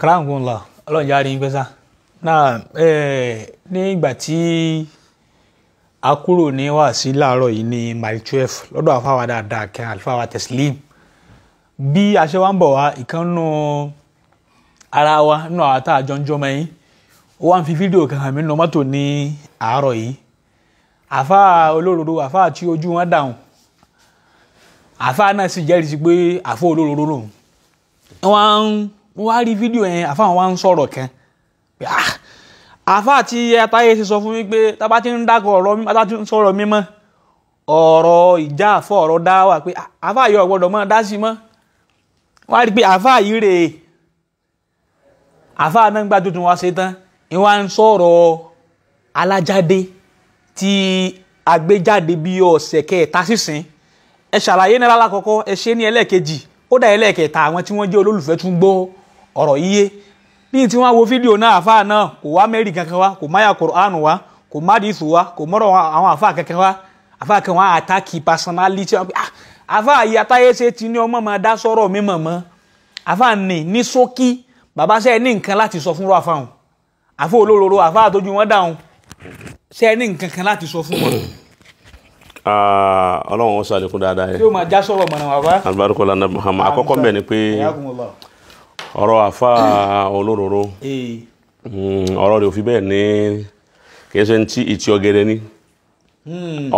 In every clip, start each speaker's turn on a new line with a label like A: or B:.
A: kàràǹkùnlá ọlọ́run jáde yín pẹ́sà náà ní ìgbà tí a kúrò ní wàásí láàárọ̀ yìí ní mile twelve lọ́dọ̀ àfáwà dáadáa kẹ́ àlùfáwà teslim. Bí a ṣe wá ń bọ̀ wá ìkànnù ara wa nínú àwọn tá a jọ ń jọmọ yín ó wá ń fi fídíò kan hàn mí nínú mọ́tò ní àárọ̀ yìí. Àfáà olóróró àfáà tí ojú wọn dàrún àfáà náà sì jẹ́rìí sí pé àfáà olóróró lòun wọ́n wá rí fídíò yẹn àfáà wọn ń sọ̀rọ̀ kan ah àfáà tí atáyé ṣe sọ fún mi pé tábà ti ń dákọ̀ ọ̀rọ̀ mímọ́ tábà ti ń sọ̀rọ̀ mímọ́ ọ̀rọ̀ ìjà àfọ̀ ọ̀rọ̀ dá wà pé àfáà yọ ọ̀gbọ́dọ̀ mọ́ dá sí mọ́. Wọ́n rí pé àfáà yìí rèé àfáà náà gbà tuntun wá ṣe ìwà ń sọ̀rọ̀ alájáde tí agbéjáde bí ọ̀sẹ̀ kẹta sísìn. Ẹ ṣàlàyé náírà lákọ̀ọ́kọ́ ẹ ṣe ní ẹlẹ́ẹ̀kejì ó dà ẹlẹ́ẹ̀kẹta àwọn tí wọ́n jẹ́ olólùfẹ́ tún gbọ́ ọ̀rọ̀ yíyé. Ní tí wọ́n wo fídíò náà àfáà náà kò wá mẹ́rì kankan wá kò máyà Kùránù wá kò má dìísù wá kò mọ́rọ̀ àwọn àfáà kankan wá. Àfáà kan wá àtàkì personality pé àfáà yìí atáyé ṣe ti ní ọmọ máa dá sọ̀rọ̀ mímọ̀ mọ́ àfáà ní ní ṣókí bàbá ṣe ní nǹkan láti sọ fúnra fáwọn àfọ olóróró àfáà àtọ́jú wọn dáhùn. Ṣe ní nǹkan kan láti sọ fún wọn.
B: Ọlọ́run ó ṣàlékún dáadáa
A: tí
B: yẹ
A: ó máa já sọ̀rọ̀ mọ̀nà bàbá.
B: alibarika lana Muhammad. Àkọ́kọ́ mbẹ ni pé ọ̀rọ̀ àfa olóróró.
A: Ee.
B: mm, ọ̀rọ̀ rẹ̀ ò fi bẹ́ẹ̀ ní kìí ṣe ti ìtì ọ̀gẹ̀dẹ̀ ni.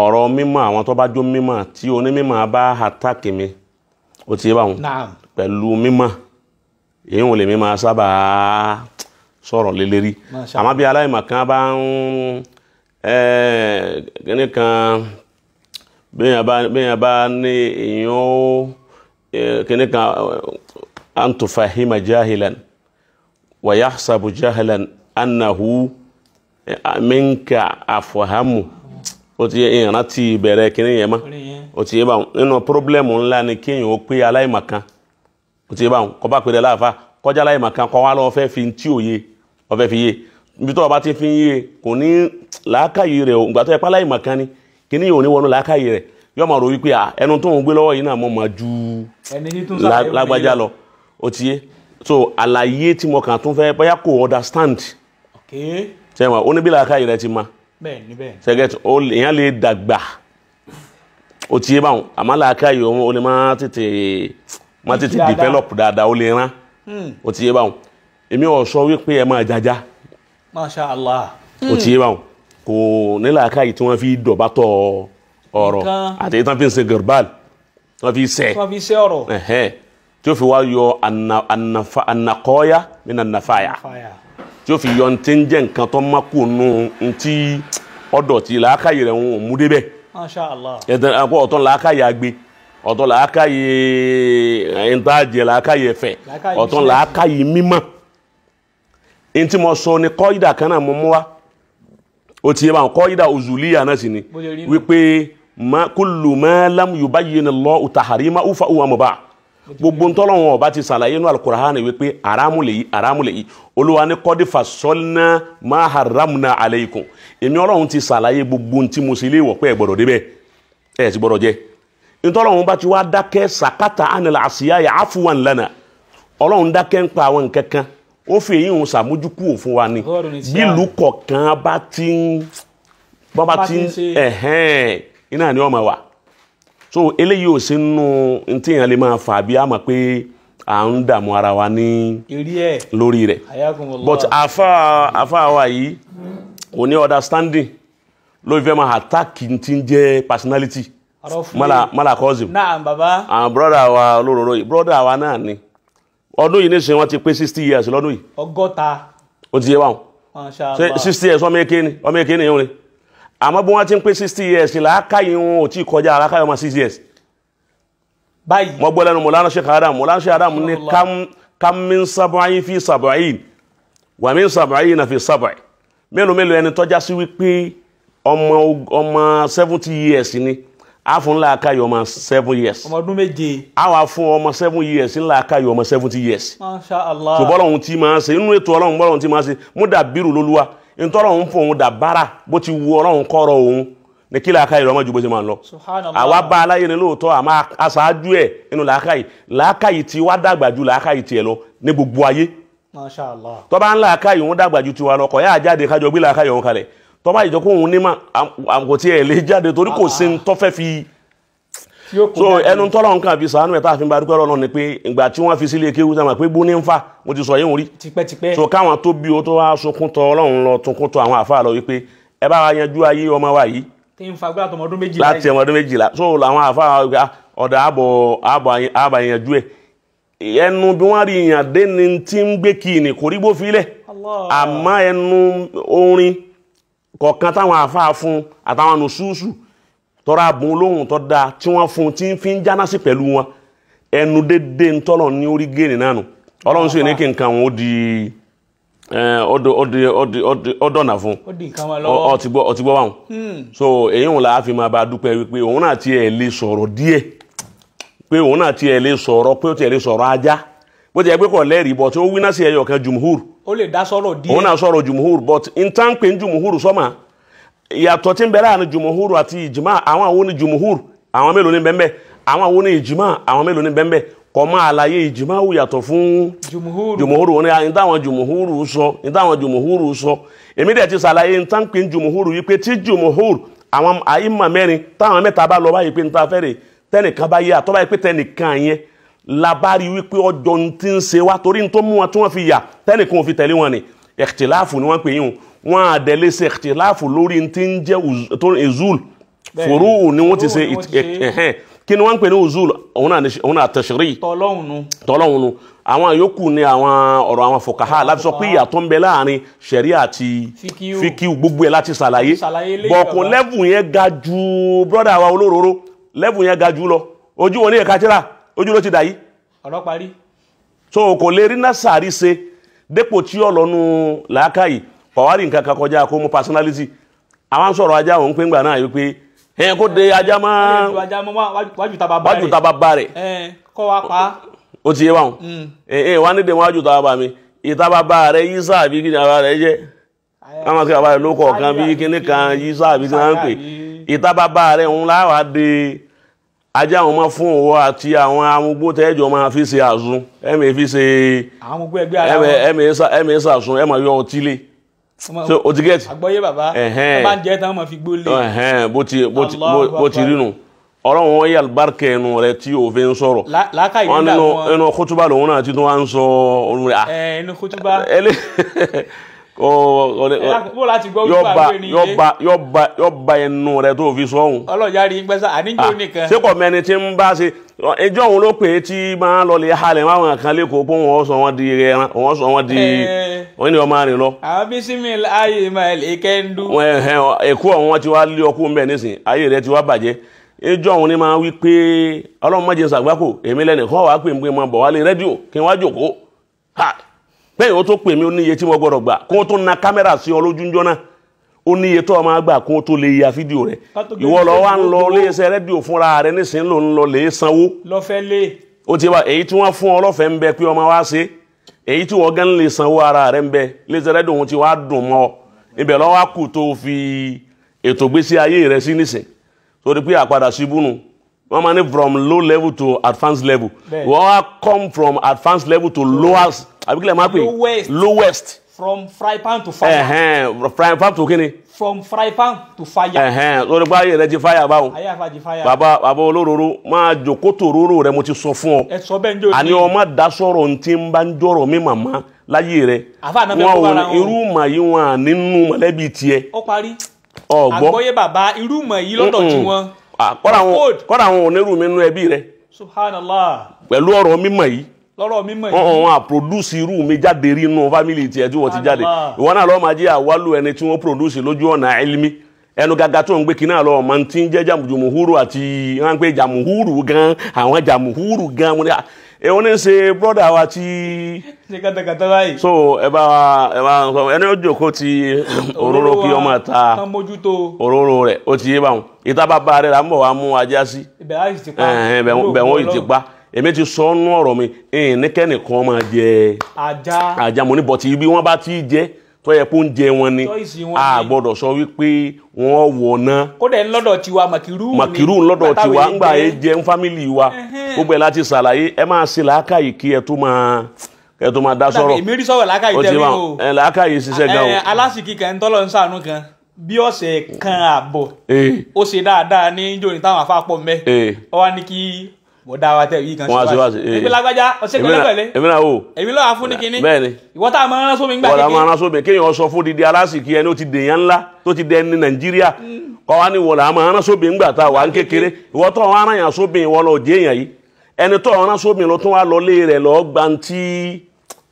B: Ọ̀rọ̀ mímọ̀ àwọn tó bá jó mímọ̀ tí onímọ̀ bá àtàkì mi ó ti yé báwọn? Pẹ̀lú mímọ̀ èyí wọn lè máa sábà sọ̀rọ̀ lélẹ́rí àmọ́ bí aláìmọ̀ kan bá ń kíní kan bẹ́yàn bá bẹ́yàn bá ní èèyàn ó kíní kan an tufahima jahilan wa yahsabu jahilan annahu minka afhamu ó ti yẹ ìrántí bẹ̀rẹ̀ kíní yẹn mọ́? Ó ti yé báwọn. Nínú pírọ́blẹ́mù ńlá ni kéèyàn ó pé aláìmọ̀ kan ó ti yé báwọn. Kọ́ bá pèrè láàfa kọjá aláìmọ̀ kan kọ́ wá lọ́wọ́ fẹ́ fi tí ò yé ọfẹ́ fi yé. Ibi tó o bá ti fi yé kò ní làákàyè rẹ̀ o. Ìgbà tó yẹ pé aláìmọ̀ kan ni kíní yìí ò ní wọnú làákàyè rẹ̀. Yóò máa rò wípé ẹnu tó ń gbé lọ́wọ́ yìí náà mọ̀ máa ju lágbájá lọ. Ó ti yé? So àlàyé tí mo kàn tún fẹ́ bóyá kò understand. Sẹ́wọ̀n ó ní bí làákàyè rẹ̀ ti máa.
A: Bẹ́ẹ̀ ni bẹ́ẹ̀
B: sẹgẹt o èèyàn lè dàgbà. O ti yé báwọn. Àmọ́ làákà yìí o lè má tètè má tètè develop dáadáa o lè rán. O ti yé báwọn. Èmi ò sọ wípé ẹ máa jaja
A: masha allah.
B: O ti yé báwọn kò ní làákà yìí tí wọ́n fi dọ̀bátọ̀ ọ̀rọ̀ àti wọ́n fi ń ṣe gẹ̀rbal wọ́n fi sẹ̀
A: tí
B: ó fi wá yọ ànàkọ́ọ́yá nínú ànàfàyà
A: fàyà
B: tí ó fi yọ ntí ń jẹ́ nǹkan tó má kú nù ntí ọ̀dọ̀ tí làákà yìí rẹ̀ ń mú débẹ̀
A: masha allah
B: ọ̀tọ̀ làákàyè agbe ọ̀tọ̀ làákàyè ẹ̀ńtàjẹ̀ làákàyè ẹ̀fẹ̀
A: Làákàyè
B: ọ̀tọ̀ làákàyè mímọ́. Ẹni tí mo sọ ni kọ́ídà kan náà mo mú wa ó ti yẹ báwọn. Kọ́ídà òzùlíyà náà sì ni
A: Bó ṣe rí nù.
B: wípé ma kullu ma lam yubayyin Allahu tahrima ufa uwa mubah. Gbogbo ntọ́lọ́wọ́n ọba ti ṣàlàyé nínú alukur'an wípé aramu lèyí aramu lèyí olúwa ní kọ́dí fasolna ma haramna aleikum èmi ọlọ́run ti ṣàlàyé gbogbo ntí mo sì lè wọ̀ pé ẹ gbọ́dọ̀ débẹ̀ ẹ ti gbọ́dọ̀ jẹ. Ntọ́lọ́wọ́n bá ti wá dákẹ́ sàkátà àṣìyá yà afuwan lana. Ọlọ́run dákẹ́ ń pa àwọn nǹkan kan ó fi èyí ń sàmójúkú òfin wa ni. Bílùú kọ̀ọ̀kan bá ti ń bọ́ bá ti ń ẹ̀hẹ́n iná ni ọmọ wa so eléyìí ò sí nínú ntí yẹn lè máa fà bí a mọ̀ pé à ń dààmú ara wa ní lórí rẹ̀. But afa afa wa yìí kò ní understanding ló fẹ́ máa attack ti ń jẹ́ personality. Mala mala cousin
A: naam baba.
B: Àwọn broda wa olóróró yìí wa náà ni ọdún yìí nísìnyí wọ́n ti pé sixty years lọ́dún yìí.
A: Ọgọ́ta.
B: Ó ti yé wa
A: masha
B: ṣe sixty years ọmọ èké ni ọmọ èké ni yẹn ni. Àmọ́ bí wọ́n ti ń pé sixty years làákàyè wọn ò tí ì kọjá làákàyè ọmọ six years.
A: Báyìí.
B: Mo gbọ́ lẹ́nu mọ̀lánà sheikh adam. Mọ̀lánà sheikh adam ní kam kam min sab'in fi sab'in wà min sab'in na fi sab'in. Mélòó mélòó ẹni tọ́já sí wípé ọmọ ọmọ seventy years ni a fún làákàyè ọmọ seven years.
A: Ọmọ ọdún méje.
B: A wà fún ọmọ seven years làákàyè ọmọ seventy years.
A: Masha allah.
B: Tó bọ́lọ̀ ohun tí máa ṣe inú ètò ọlọ́run bọ́lọ̀ ohun tí máa ṣe mú dà bírù lólúwa ntọ́lọ̀ ohun fún òun dà bára bó ti wu ọlọ́run kọ́rọ̀ òun ní kí làákàyè rọmọ ju bó ṣe máa ń lọ.
A: Subhanallah.
B: Àwa bá aláyé ni lóòótọ́ àmọ́ aṣáájú ẹ̀ nínú làákàyè. Làákàyè tí wá dàgbà ju làákàyè tiẹ̀ lọ ní gbogbo ayé.
A: Masha allah.
B: Tọ́ba ńlá làákàyè òun dàgbà ju tiwa lọ kọ̀ yá jáde kájọ gbé làákàyè òun kalẹ̀ tọ́ba ìjọ kó òun ní mà àmọ́ tiẹ̀ lè jáde torí kò sí ní tọ́fẹ́ fi so ẹnu tọ́lọ̀ nǹkan fi sànú ẹ̀ tá a fi ń ba dúpẹ́ lọ́nà ni pé ìgbà tí wọ́n fi sílé kéwú sáà pé ní ń fà mo ti sọ yín rí.
A: Tipẹ́tipẹ́.
B: So káwọn tó bí o tó wá sunkún tọ ọlọ́run lọ tunkún tọ àwọn àfa lọ wípé ẹ bá wa yanjú ayé ọmọ wa yìí. Láti ẹmọ ọdún méjìlá. So làwọn àfa ah, ọ̀dà àbọ̀ àbà yanjú ẹ̀. Ẹnu bí wọ́n rí yàn dé ni tí ń gbé kí ni kò rí bó filẹ̀
A: Allah.
B: àmọ́ ẹnu orin kọ̀ọ̀kan táwọn àfa fún àtàwọn nùsùsù tọ́ra àbùn olóhùn tó dáa tí wọ́n fún tí ń fi ń jáná sí pẹ̀lú wọn. Ẹnu dédé ntọ́lọ̀ ní orí géènì náà nù. Ọlọ́run sì ní kí nǹkan wọn ó di ẹ, ó di- ó di- ó di- ó di- ó dọ̀nà fún.
A: Ó di nǹkan wọn
B: ọ
A: lọ́wọ́
B: ọ ti gbọ́ báwọn. So èyí òun la fi máa bá a dúpẹ́ wípé òun náà tiẹ̀ lè sọ̀rọ̀ díẹ̀. Pé òun náà tiẹ̀ lè sọ̀rọ̀ pé ó tiẹ̀ lè sọ̀rọ̀ ajá. Bó ti yẹ pé kò lẹ́rìí bọ̀ tí ó wí náà sí ẹyọ kan jumhur
A: ó lè dá sọ́rọ̀ díẹ̀.
B: Òun náà sọ̀rọ̀ jùmùhúrù but n tá ń pè ní jùmùhúrù sọ́mà ìyàtọ̀ tí ń bẹ láàárín jùmùhúrù àti ìjìmá àwọn àwọn ní jùmùhúrù? Àwọn mélòó ní bẹ́ẹ̀ àwọn àwọn ní ìjìmá? Àwọn mélòó ní bẹ́ẹ̀ kọ́ máa àlàyé ìjìmá wù yàtọ̀ fún
A: jùmùhúrù.
B: wọn ni táwọn jùmùhúrù sọ ní táwọn jùmùhúrù sọ. Èmi dẹ̀ ti ṣàlàyé ní tá ń pè ní jùmùhúrù yìí pé tí jùmùhúrù àwọn àyímà mẹ́rin táwọn mẹ́ta bá lọ báyìí pé ta fẹ́rẹ̀ tẹnìkan bá àtọ́ báyìí pé tẹnìkan yẹn labari wípé ọjọ́ ń ti ń ṣe wá torí ń tó mú wọn tí wọ́n fi yà tẹnìkan ò fi tẹ̀lé wọn ni. Ẹ̀kìtìláàfù ni wọ́n pè yín o. Wọn àdẹ̀lé ṣe ẹ̀kìtìláàfù lórí ń ti ń jẹ́ ezul fòrúù ni wọ́n ti ṣe ẹ̀hẹ́n. Kí ni wọ́n ń pè ní uzul? Òun náà tẹ̀sírì tọ́lọ́hún nu. Àwọn yòókù ni àwọn ọ̀rọ̀ àwọn fòkàhà láti sọ pé ìyàtọ̀ ń bẹ láàárín sẹ̀ríà àti
A: Fíkíù.
B: gbogbo ẹ̀ láti ṣàlàyé. Bọ̀kùn lẹ́bù yẹn ga ju brọ́dà wa olóróró. Lẹ́bù yẹn ga jù lọ. Ojú wọn ní ẹ̀ka tíra ojú ló ti dà yìí.
A: Ọ̀rọ̀ parí.
B: So kò lè rí násàárì ṣe dépò tí ọlọ́nu làákàyè. Kọ̀wárì nǹkan kan kọjá kó mú personality. Àwọn sọ̀rọ̀ ajá òun pé ńgbà náà yìí pé ẹ̀ kó de ajá
A: mọ́. Wá- wájú- wájú ta bàbá
B: wájú
A: rẹ̀.
B: Tá bá bá rẹ̀.
A: Kọ́ wa pa
B: ó ti yé wọn ẹ ẹ wá ní dèmọ́ wájú tá bá mi. Ìta bàbá rẹ̀ yí sáàbí kí ni bàbá rẹ̀ jẹ́? Káwọn kí bàbá rẹ̀ ló kọ̀ kan bí kíní kan yí sáàbí kí wọ́n ń pè. ìta bàbá rẹ̀ ń láwàá de ajá àwọn ọmọ fún òwò àti àwọn amúgbó tẹ́jọ́ máa fi ṣe àzún ẹ̀mí fi ṣe ẹ̀mí ṣàṣún ẹ̀mí yọ ọtí lé. So o ti gẹ́tì
A: àgbọ́yé bàbá. Ẹ bá ń jẹ́ tán mọ̀ fi gbó lé.
B: Bó ti rí nu ọlọ́run wọn yẹ alibarika ẹnu rẹ tí òfin sọ̀rọ̀.
A: Lá- làákàyè
B: wọn nínú inú kótóbá lòun náà ti tún wá ń sọ òun rẹ. Ah.
A: Ẹ inú kútúbá
B: yọba ẹnu rẹ tó fi sọ òun
A: ọlọ́jà rí gbẹ́sà àníjó nìkan.
B: ṣé kò mẹni tí ń bá ṣe? Ẹjọ́ òun ló pè é tí máa lọ lè halẹ̀ máwọn kan lẹ́kọ̀ọ́ pé wọ́n sọ wọ́n di ẹran wọ́n sọ wọ́n di wọ́n ní ọmọ rìn lọ.
A: Àwọn bísímì ayé máa lè kẹ́ńdú
B: ẹkú ọ̀hún ti wá lé ọkú mbẹ nísìn ayé rẹ ti wá bàjẹ́. Ẹjọ́ òun ni máa wí pé ọlọ́run má jẹ́ sàgbákò èmi lẹ́nìkan wàá pè ń pé máa bọ̀ wálé rédíò kí n wá jòkó bẹ́ẹ̀ o tó pè mí ó níye tí mo gbọ́dọ̀ gbà kó o tó na kámẹ́rà sí ọ lójú ńjọ́ náà. Ó níye tó o máa gbà kó o tó lè ya fídíò rẹ. Ìwọ lọ wá ń lọ iléeṣẹ́ rédíò fúnra rẹ nísìnyí ló ń lọ lè sanwó.
A: Lọ́fẹ́ lé.
B: Ó ti wá èyí tí wọ́n fún ọ lọ́fẹ̀ẹ́ ń bẹ pé ọmọ wa ṣe. Èyí tí wọ́n gán lè sanwó ara rẹ̀ ń bẹ. Iléeṣẹ́ rédíò wọn ti wá dùn mọ́ ibẹ̀ lọ́wọ́ á kù tó fi ètò gbésí ayé rẹ sí nísìn torí pé àpadà síbú nu wọ́n máa ní from low level to advanced level. Wọ́n á come from advanced level to lowest àbíkílẹ̀ máa pè?
A: Lowest.
B: lowest.
A: From fry pan to fire.
B: Ẹ̀hẹ́n prime farm tó kíni?
A: From fry pan to fire.
B: Ẹ̀hẹ́n torí pé ayé rẹ ti fáyà báwọn
A: ayé àfàjì fire.
B: Bàbá bàbá olóróró máa jòkó tòróró rẹ mo ti sọ fún ọ.
A: Ẹ sọ bẹ́ẹ̀ ń jò
B: àní ọmọ da sọ̀rọ̀ ntí ń bá ń jọ̀rọ̀ mi màmá láyé rẹ̀.
A: Àfáà náà fẹ́
B: wọn
A: kó bára
B: ní
A: wọn.
B: irú mà yí wọn à nínú mọ̀lẹ́bí tiẹ̀.
A: Ó parí.
B: Ọ̀gbọ́
A: àgbọ́yé bàbá irú mọ̀ yìí lọ́dọ̀ tí wọ́n
B: kọ́dà wọn
A: Code.
B: kọ́dà wọn ò nírú mi nínú ẹbí rẹ̀.
A: Subhanallah.
B: Pẹ̀lú ọ̀rọ̀ mímọ̀ yìí
A: lọ́rọ̀ mímọ̀
B: wọn
A: yìí.
B: wọn à produce irú mi jáde rí inú fámìlì tiẹ̀ tí wọ́n ti jáde. Ìwọ náà lọ́ọ́ máa jẹ́ àwálù ẹni tí wọ́n produce lójú ọ̀nà ẹlmi ẹnu gàgà tó ń gbé kinní àlọ́ ọmọ tí ń jẹ́ jàmùjùmùhúrù àti wọn pé jàmùhúrù gan àwọn jàmùhúrù gan wọn ní ṣe brọ́dà wa tí
A: ṣe kàtàkàtà báyìí.
B: So ẹ bá wa ẹ bá wa sọ ẹni ó jókòó ti òróró kí ọmọ ta òróró rẹ̀ ó ti yé báwọn. Ìta bàbá rẹ̀ là ń bọ̀ wá mú ajá sí.
A: Ibẹ̀ ti
B: wọ́n yìí ti pa ti sọ ọ́nú ọ̀rọ̀ mi ẹ̀hìn ní kẹ́nìkan máa jẹ
A: ajá.
B: Mo ní bọ̀tì ibi wọ́n bá ti jẹ tó yẹ kó ń jẹ wọn ni. A gbọ́dọ̀ sọ wípé wọ́n wọ̀ náà
A: kódà ń lọ́dọ̀ tiwa màkìrú ni.
B: màkìrú lọ́dọ̀
A: Nígbà táwọn
B: tiwa ńgbà yẹn jẹ́ ń fámìlì wa. Gbogbo ẹ̀ láti ṣàlàyé. Ẹ máa ṣe làákàyè kí ẹ tó máa kẹ tó máa dá sọ̀rọ̀.
A: èmi rí sọ̀rọ̀ lákàyè
B: ó ti
A: tẹ́lẹ̀
B: wà
A: o.
B: ẹ làákàyè ṣiṣẹ́ gan
A: Ẹ,
B: o
A: alásìkí kan tọ́lọ̀ ń sànú kan. Bí ọ̀sẹ̀ kan àbọ̀
B: ee
A: ó ṣe dáadáa ní jòní táwọn afáàpọ̀ mẹ́ ọ wá ní kí bọ̀dá wa tẹ̀ yìí kan
B: Wọ́n ṣe wá sí, eh.
A: ìpínlẹ̀ lágbájá
B: náà
A: pẹ̀lẹ́pẹ̀lẹ́
B: èmi náà o
A: èmi lọ́wọ́ fún ní kinní.
B: Bẹ́ẹ̀ ni
A: ìwọ tá a máa rán sómi ńgbà
B: wọ́n máa
A: kékeré.
B: rán sóbìn kéèyàn sọ fún didi alásìkí ẹni ó ti dèèyàn ńlá tó ti dẹni nàìjíríà. Kọ́ wa ní wọ́n là máa rán sóbìn ńgbà tá a wà ń kékeré. Ìwọ tó wọn aràn yàn sóbìn ìwọ lọ jẹ́ èèyàn yìí. Ẹni tó rán sóbìn ló tún wá lọ lé rẹ̀ lọ gbantí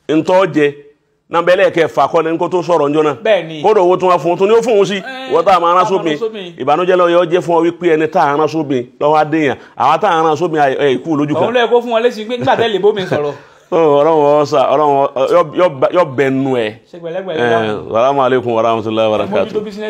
B: ntọ́ jẹ nàbẹ́lẹ̀ kẹfà kọ́ ni kó tó sọ̀rọ̀ njọ́ náà. Kódò owó tún wá fún un tún ní ó fún un sí. Ìwọ tá a máa rán sóbìn ìbànújẹ́ lọ yọ jẹ́ fún ọ wípé ẹni tá a rán sóbìn lọ́wọ́ adéyàn àwa tá a rán sóbìn ẹ̀ ikú lójú kan.
A: Òun yẹ kó fún wọn lésì pé nígbà tẹ́lẹ̀ bómi sọ̀rọ̀.
B: Ọlọ́run ọ̀sà ọlọ́run yọ bẹ̀nu ẹ̀.
A: Ṣe dáhùn.
B: salamu alaikum warahmatullahi wabarakatuh
A: mójútó bísínẹ́sì